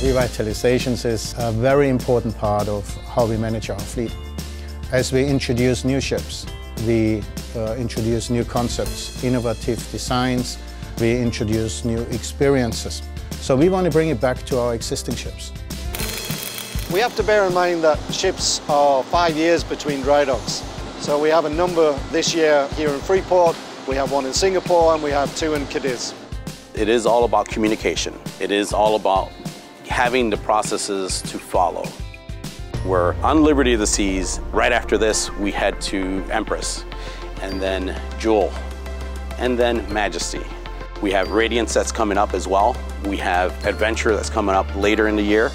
revitalizations is a very important part of how we manage our fleet. As we introduce new ships, we uh, introduce new concepts, innovative designs, we introduce new experiences. So we want to bring it back to our existing ships. We have to bear in mind that ships are five years between dry docks. So we have a number this year here in Freeport, we have one in Singapore and we have two in Cadiz. It is all about communication. It is all about having the processes to follow. We're on Liberty of the Seas. Right after this, we head to Empress, and then Jewel, and then Majesty. We have Radiance that's coming up as well. We have Adventure that's coming up later in the year.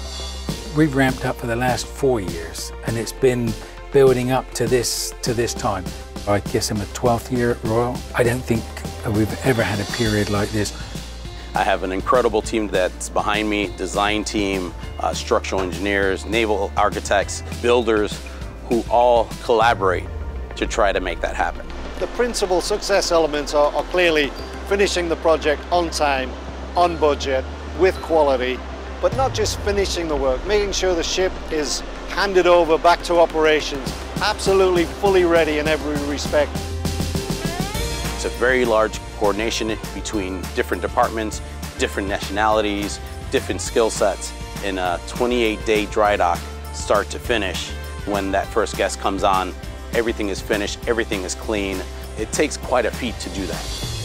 We've ramped up for the last four years, and it's been building up to this to this time. I guess I'm a 12th year at Royal. I don't think we've ever had a period like this. I have an incredible team that's behind me, design team, uh, structural engineers, naval architects, builders, who all collaborate to try to make that happen. The principal success elements are, are clearly finishing the project on time, on budget, with quality, but not just finishing the work, making sure the ship is handed over back to operations, absolutely fully ready in every respect. It's a very large coordination between different departments, different nationalities, different skill sets in a 28-day dry dock, start to finish. When that first guest comes on, everything is finished, everything is clean. It takes quite a feat to do that.